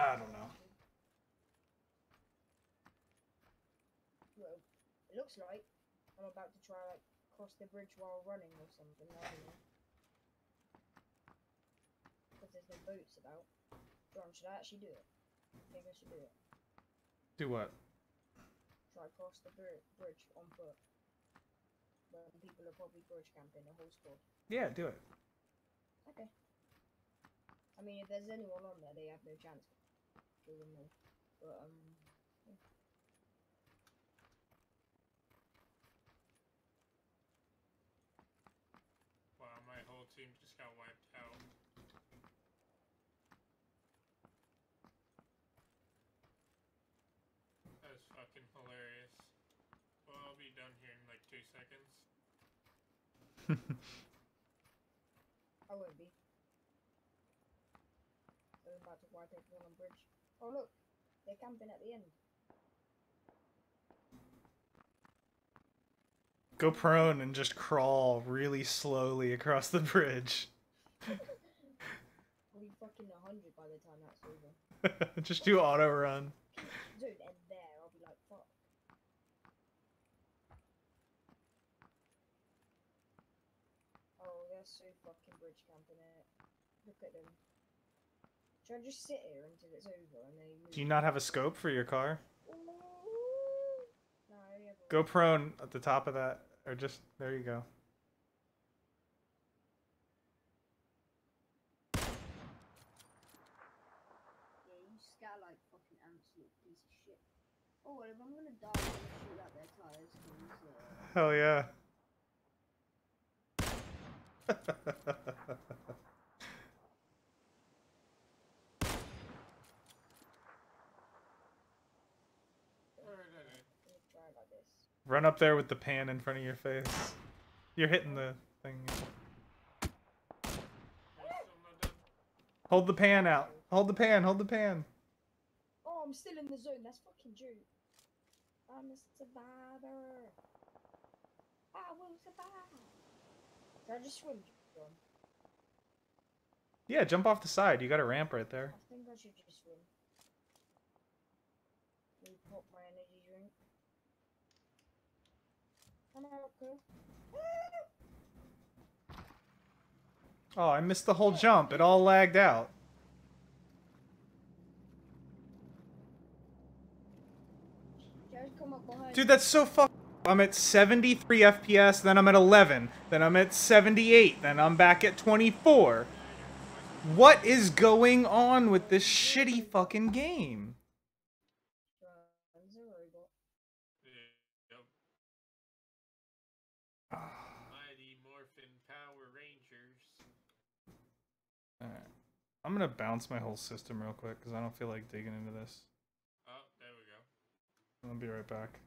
I don't know. Well, it looks like I'm about to try like cross the bridge while running or something. I don't know. Because there's no boats about. John, should I actually do it? I think I should do it. Do what? Try cross the bri- bridge on foot. When people are probably bridge camping the whole squad. Yeah, do it. Okay. I mean, if there's anyone on there, they have no chance. Killing me. But um. yeah. Wow, my whole team just got wiped out. That was fucking hilarious. Well, I'll be done here in like two seconds. I won't be. I'm about to wipe everyone on bridge. Oh look, they're camping at the end. Go prone and just crawl really slowly across the bridge. We'll be fucking a hundred by the time that's over. just do auto run. Dude, and there, I'll be like, fuck. Oh, they're so fucking bridge camping it. Look at them. Should I just sit here until it's over and they move? Do you not have a scope for your car? No, I have Go prone at the top of that, or just there you go. Yeah, you scat like fucking absolute piece of shit. Oh, well, if I'm gonna die, I'm gonna shoot out their tires, 'cause, uh, Hell yeah. Alright, alright. let me try like this. Run up there with the pan in front of your face. You're hitting the thing. I'm still not done. Hold the pan out. Hold the pan. Hold the pan. Oh, I'm still in the zone. That's fucking Jew. I'm a survivor. I will survive. Can I just swim, Yeah, jump off the side. You got a ramp right there. I think I should just swim. Let me pop my energy drink. Come out, girl. Oh, I missed the whole jump. It all lagged out. Just come up behind Dude, that's so fuck. I'm at 73 FPS, then I'm at 11, then I'm at 78, then I'm back at 24. What is going on with this shitty fucking game? I'm gonna bounce my whole system real quick because I don't feel like digging into this. Oh, there we go. I'll be right back.